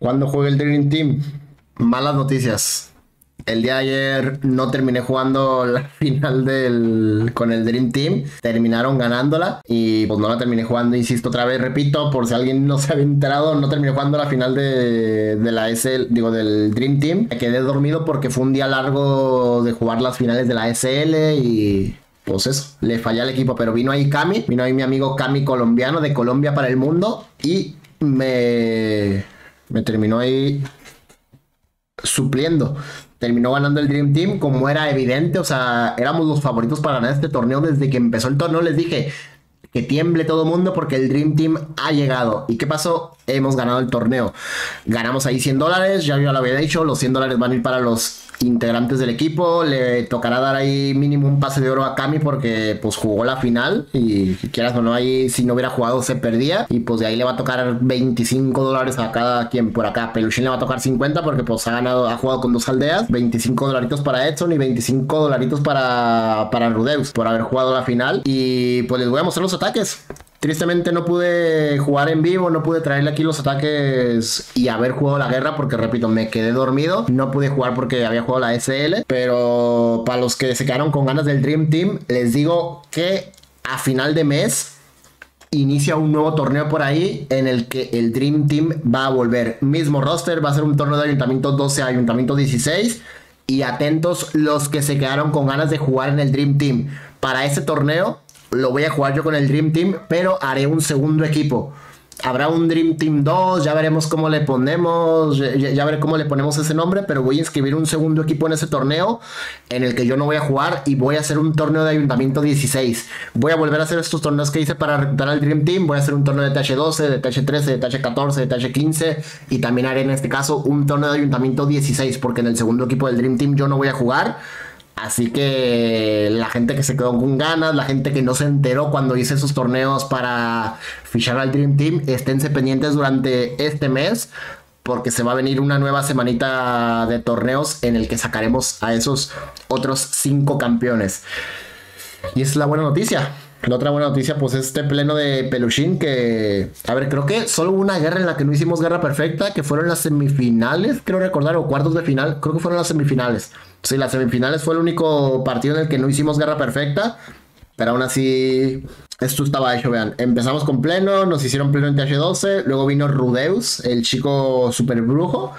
¿Cuándo juega el Dream Team? Malas noticias. El día de ayer no terminé jugando la final del, con el Dream Team. Terminaron ganándola y pues no la terminé jugando, insisto otra vez, repito, por si alguien no se había enterado, no terminé jugando la final de, de la SL, digo, del Dream Team. Me quedé dormido porque fue un día largo de jugar las finales de la SL y pues eso, le fallé al equipo, pero vino ahí Cami, vino ahí mi amigo Cami colombiano de Colombia para el mundo y me, me terminó ahí supliendo terminó ganando el Dream Team como era evidente, o sea, éramos los favoritos para ganar este torneo desde que empezó el torneo, les dije que tiemble todo mundo porque el Dream Team ha llegado. ¿Y qué pasó? Hemos ganado el torneo. Ganamos ahí 100 dólares, ya yo lo había dicho, los 100 dólares van a ir para los integrantes del equipo. Le tocará dar ahí mínimo un pase de oro a Cami porque pues jugó la final y quieras o no ahí si no hubiera jugado se perdía y pues de ahí le va a tocar 25 dólares a cada quien por acá. Peluchín le va a tocar 50 porque pues ha ganado, ha jugado con dos aldeas, 25 dolaritos para Edson y 25 dolaritos para, para Rudeus por haber jugado la final y pues les voy a mostrar los ataques. Tristemente no pude jugar en vivo, no pude traerle aquí los ataques y haber jugado la guerra porque, repito, me quedé dormido. No pude jugar porque había jugado la SL. Pero para los que se quedaron con ganas del Dream Team, les digo que a final de mes inicia un nuevo torneo por ahí en el que el Dream Team va a volver. Mismo roster, va a ser un torneo de Ayuntamiento 12 a Ayuntamiento 16. Y atentos los que se quedaron con ganas de jugar en el Dream Team. Para ese torneo lo voy a jugar yo con el Dream Team, pero haré un segundo equipo. Habrá un Dream Team 2, ya veremos cómo le ponemos, ya, veré cómo le ponemos ese nombre, pero voy a inscribir un segundo equipo en ese torneo en el que yo no voy a jugar y voy a hacer un torneo de Ayuntamiento 16. Voy a volver a hacer estos torneos que hice para reclutar al Dream Team, voy a hacer un torneo de TH12, de TH13, de TH14, de TH15 y también haré en este caso un torneo de Ayuntamiento 16 porque en el segundo equipo del Dream Team yo no voy a jugar Así que la gente que se quedó con ganas, la gente que no se enteró cuando hice esos torneos para fichar al Dream Team, esténse pendientes durante este mes porque se va a venir una nueva semanita de torneos en el que sacaremos a esos otros cinco campeones. Y es la buena noticia. La otra buena noticia, pues, es este pleno de Peluchín que, a ver, creo que solo hubo una guerra en la que no hicimos guerra perfecta, que fueron las semifinales, creo recordar, o cuartos de final, creo que fueron las semifinales. Sí, las semifinales fue el único partido en el que no hicimos guerra perfecta, pero aún así, esto estaba hecho, vean. Empezamos con pleno, nos hicieron pleno en TH12, luego vino Rudeus, el chico super brujo,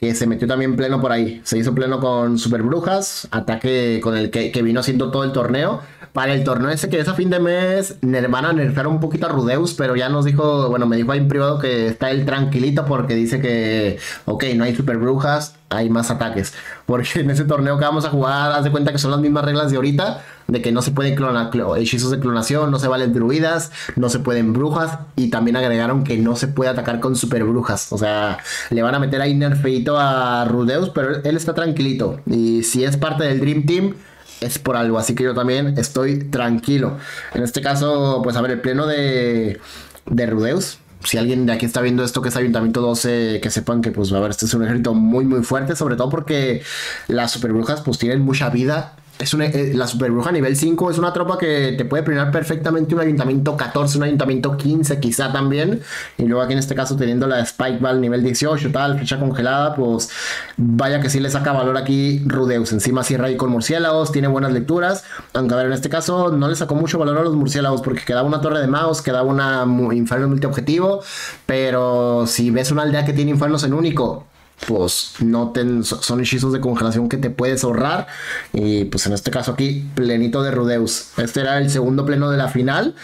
que se metió también pleno por ahí. Se hizo pleno con super brujas, ataque con el que, que vino haciendo todo el torneo para el torneo ese que es a fin de mes, van a nerfear un poquito a Rudeus, pero ya nos dijo, bueno, me dijo ahí en privado que está él tranquilito porque dice que, ok, no hay super brujas, hay más ataques. Porque en ese torneo que vamos a jugar, haz de cuenta que son las mismas reglas de ahorita, de que no se pueden clonar hechizos de clonación, no se valen druidas, no se pueden brujas, y también agregaron que no se puede atacar con super brujas. O sea, le van a meter ahí nerfeito a Rudeus, pero él está tranquilito. Y si es parte del Dream Team, es por algo, así que yo también estoy tranquilo. En este caso, pues a ver, el pleno de, de Rudeus. Si alguien de aquí está viendo esto que es Ayuntamiento 12, que sepan que pues a ver, este es un ejército muy muy fuerte, sobre todo porque las superbrujas pues tienen mucha vida es una, eh, la superbruja nivel 5 es una tropa que te puede premiar perfectamente un ayuntamiento 14, un ayuntamiento 15 quizá también. Y luego aquí en este caso teniendo la Spike Ball nivel 18, tal, flecha congelada, pues vaya que sí le saca valor aquí Rudeus. Encima cierra ahí con murciélagos, tiene buenas lecturas. Aunque a ver, en este caso no le sacó mucho valor a los murciélagos porque quedaba una torre de mouse, quedaba una inferno multiobjetivo. Pero si ves una aldea que tiene infernos en único pues no ten, son hechizos de congelación que te puedes ahorrar. Y pues en este caso aquí, plenito de Rudeus. Este era el segundo pleno de la final.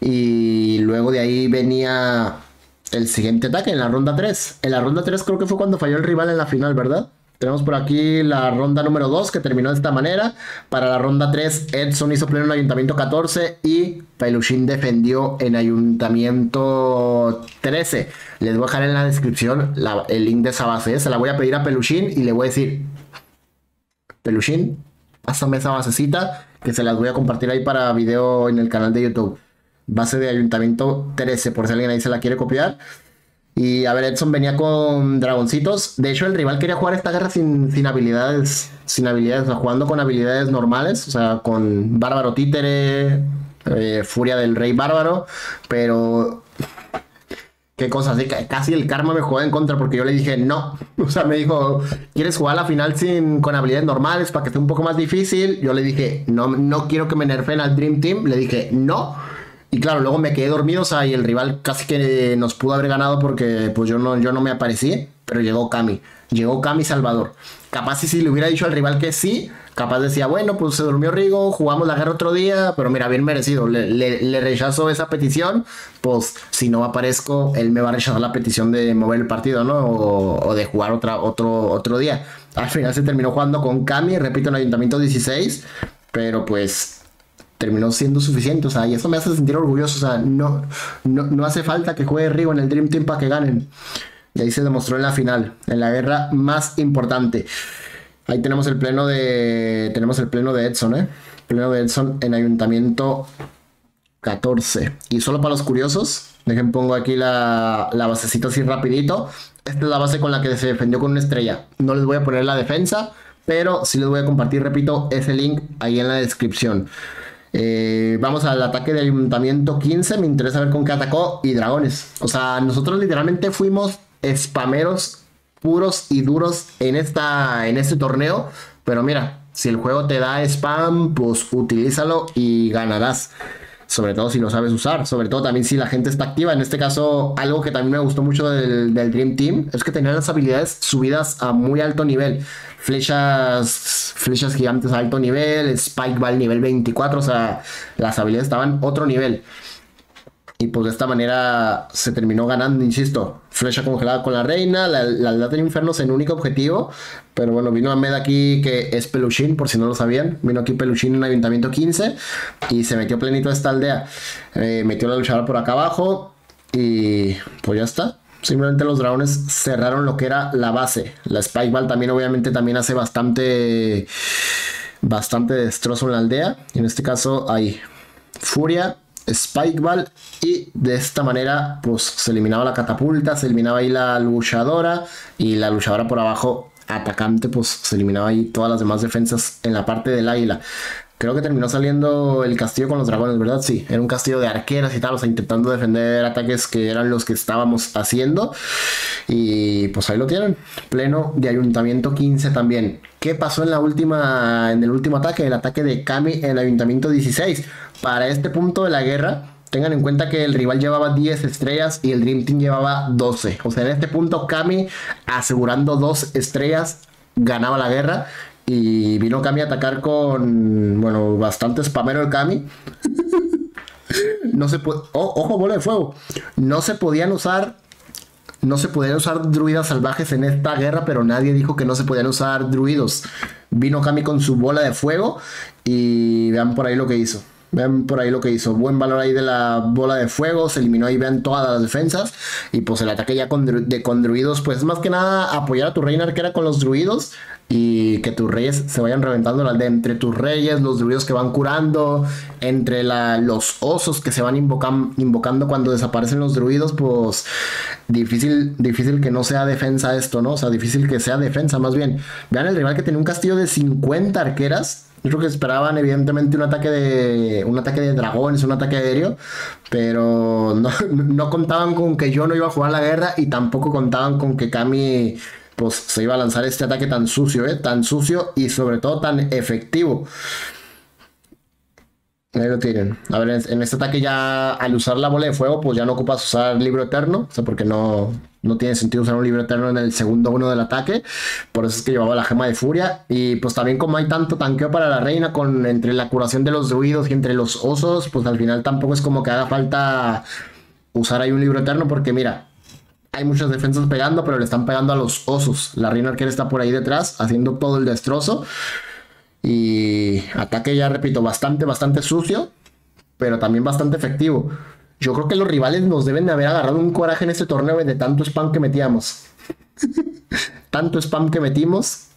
Y luego de ahí venía el siguiente ataque en la ronda 3. En la ronda 3 creo que fue cuando falló el rival en la final, ¿verdad? Tenemos por aquí la ronda número 2 que terminó de esta manera. Para la ronda 3, Edson hizo pleno en Ayuntamiento 14 y Pelushin defendió en Ayuntamiento 13. Les voy a dejar en la descripción el link de esa base. Se la voy a pedir a Pelushin y le voy a decir, Pelushin, pásame esa basecita que se las voy a compartir ahí para video en el canal de YouTube. Base de Ayuntamiento 13, por si alguien ahí se la quiere copiar. Y a ver, Edson venía con dragoncitos. De hecho, el rival quería jugar esta guerra sin, sin habilidades. Sin habilidades, o sea, jugando con habilidades normales. O sea, con Bárbaro Títere, eh, Furia del Rey Bárbaro. Pero qué cosa, así casi el karma me jugó en contra porque yo le dije no. O sea, me dijo, ¿quieres jugar la final sin, con habilidades normales para que sea un poco más difícil? Yo le dije, no, no quiero que me nerfen al Dream Team. Le dije, no. Y claro, luego me quedé dormido, o sea, y el rival casi que nos pudo haber ganado porque pues yo no, yo no me aparecí, pero llegó Kami. Llegó Kami Salvador. Capaz si, le hubiera dicho al rival que sí, capaz decía, bueno, pues se durmió Rigo, jugamos la guerra otro día, pero mira, bien merecido. Le, rechazo esa petición, pues si no aparezco, él me va a rechazar la petición de mover el partido, ¿no? O, de jugar otra, otro, otro día. Al final se terminó jugando con Kami, repito, en Ayuntamiento 16, pero pues terminó siendo suficiente, o sea, y eso me hace sentir orgulloso, o sea, no, no, no hace falta que juegue Rigo en el Dream Team para que ganen. Y ahí se demostró en la final, en la guerra más importante. Ahí tenemos el pleno de. Tenemos el pleno de Edson, ¿eh? Pleno de Edson en Ayuntamiento 14. Y solo para los curiosos, dejen pongo aquí la, la basecita así rapidito. Esta es la base con la que se defendió con una estrella. No les voy a poner la defensa, pero sí les voy a compartir, repito, ese link ahí en la descripción. Eh, vamos al ataque del Ayuntamiento 15. Me interesa ver con qué atacó y dragones. O sea, nosotros literalmente fuimos spameros puros y duros en, esta, en este torneo. Pero mira, si el juego te da spam, pues utilízalo y ganarás. Sobre todo si lo sabes usar. Sobre todo también si la gente está activa. En este caso, algo que también me gustó mucho del, Dream Team es que tenían las habilidades subidas a muy alto nivel. Flechas, flechas gigantes a alto nivel, Spike Ball nivel 24. O sea, las habilidades estaban otro nivel. Y pues de esta manera se terminó ganando, insisto, flecha congelada con la reina, la, la del infierno es el único objetivo. Pero bueno, vino Ahmed aquí que es Peluchín, por si no lo sabían. Vino aquí Peluchín en Ayuntamiento 15 y se metió plenito a esta aldea. Eh, metió la luchadora por acá abajo y pues ya está. Simplemente los dragones cerraron lo que era la base. La Spikeball también obviamente también hace bastante bastante destrozo en la aldea. En este caso hay Furia, Spikeball y de esta manera pues se eliminaba la catapulta, se eliminaba ahí la luchadora y la luchadora por abajo atacante pues se eliminaba ahí todas las demás defensas en la parte del águila. Creo que terminó saliendo el castillo con los dragones, ¿verdad? Sí, era un castillo de arqueras y tal, o sea, intentando defender ataques que eran los que estábamos haciendo. Y pues ahí lo tienen, pleno de ayuntamiento 15 también. ¿Qué pasó en la última en el último ataque, el ataque de Kami en el ayuntamiento 16? Para este punto de la guerra, tengan en cuenta que el rival llevaba 10 estrellas y el Dream Team llevaba 12. O sea, en este punto Kami asegurando dos estrellas ganaba la guerra y vino Kami a atacar con, bueno, bastante spamero el Kami. no se ojo, bola de fuego. No se podían usar no se podían usar druidas salvajes en esta guerra, pero nadie dijo que no se podían usar druidos. Vino Kami con su bola de fuego y vean por ahí lo que hizo. Vean por ahí lo que hizo. Buen valor ahí de la bola de fuego. Se eliminó ahí, vean todas las defensas. Y pues el ataque ya con, de, con druidos, pues más que nada apoyar a tu reina arquera con los druidos y que tus reyes se vayan reventando de entre tus reyes, los druidos que van curando, entre la, los osos que se van invocando cuando desaparecen los druidos, pues difícil, difícil que no sea defensa esto, ¿no? O sea, difícil que sea defensa más bien. Vean el rival que tenía un castillo de 50 arqueras. Yo creo que esperaban evidentemente un ataque de un ataque de dragones, un ataque aéreo, pero no, no contaban con que yo no iba a jugar la guerra y tampoco contaban con que Kami pues se iba a lanzar este ataque tan sucio, ¿eh? Tan sucio y sobre todo tan efectivo. Ahí lo tienen. A ver, en este ataque ya al usar la bola de fuego, pues ya no ocupas usar libro eterno. O sea, porque no, no tiene sentido usar un libro eterno en el segundo uno del ataque. Por eso es que llevaba la gema de furia. Y pues también como hay tanto tanqueo para la reina con entre la curación de los druidos y entre los osos, pues al final tampoco es como que haga falta usar ahí un libro eterno. Porque mira, hay muchas defensas pegando, pero le están pegando a los osos. La reina arquera está por ahí detrás, haciendo todo el destrozo. Y ataque ya, repito, bastante, bastante sucio, pero también bastante efectivo. Yo creo que los rivales nos deben de haber agarrado un coraje en este torneo de tanto spam que metíamos. tanto spam que metimos.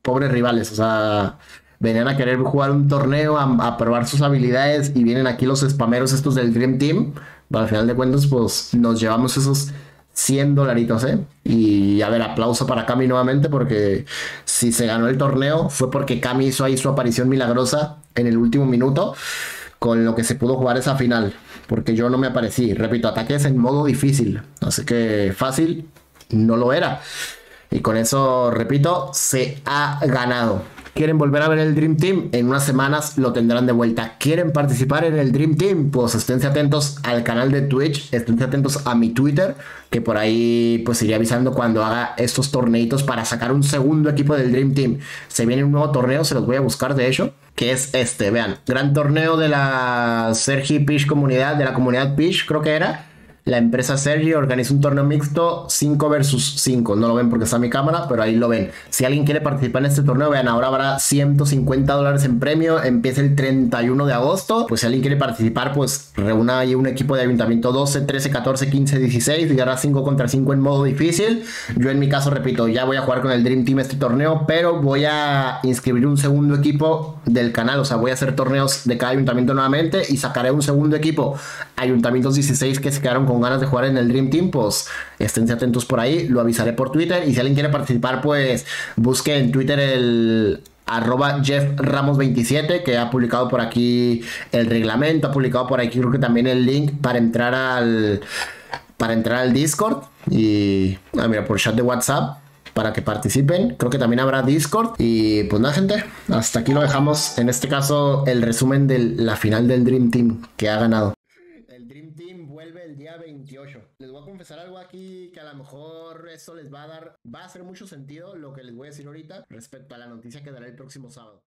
Pobres rivales, o sea, venían a querer jugar un torneo, a, probar sus habilidades y vienen aquí los spameros estos del Dream Team al final de cuentas, pues nos llevamos esos 100 dolaritos, ¿eh? Y a ver, aplauso para Cami nuevamente porque si se ganó el torneo fue porque Cami hizo ahí su aparición milagrosa en el último minuto con lo que se pudo jugar esa final. Porque yo no me aparecí. Repito, ataques en modo difícil, así que fácil no lo era. Y con eso, repito, se ha ganado. ¿Quieren volver a ver el Dream Team? En unas semanas lo tendrán de vuelta. ¿Quieren participar en el Dream Team? Pues esténse atentos al canal de Twitch, esténse atentos a mi Twitter, que por ahí pues iré avisando cuando haga estos torneitos para sacar un segundo equipo del Dream Team. Se viene un nuevo torneo, se los voy a buscar de hecho, que es este, vean, gran torneo de la Sergi Pish comunidad, de la comunidad Pish creo que era la empresa Sergi organiza un torneo mixto 5 versus 5. No lo ven porque está mi cámara, pero ahí lo ven. Si alguien quiere participar en este torneo, vean, ahora habrá 150 dólares en premio. Empieza el 31 de agosto. Pues si alguien quiere participar, pues reúna ahí un equipo de ayuntamiento 12, 13, 14, 15, 16 y hará 5 contra 5 en modo difícil. Yo en mi caso, repito, ya voy a jugar con el Dream Team este torneo, pero voy a inscribir un segundo equipo del canal. O sea, voy a hacer torneos de cada ayuntamiento nuevamente y sacaré un segundo equipo. Ayuntamientos 16 que se quedaron con ganas de jugar en el Dream Team, pues esténse atentos por ahí, lo avisaré por Twitter y si alguien quiere participar, pues busque en Twitter el arroba Jeff Ramos 27 que ha publicado por aquí el reglamento, ha publicado por aquí creo que también el link para entrar al para entrar al Discord y ah, mira por chat de WhatsApp para que participen. Creo que también habrá Discord. Y pues nada, gente, hasta aquí lo dejamos. En este caso, el resumen de la final del Dream Team que ha ganado. El Dream Team vuelve día 28. Les voy a confesar algo aquí que a lo mejor eso les va a dar, va a hacer mucho sentido lo que les voy a decir ahorita respecto a la noticia que dará el próximo sábado.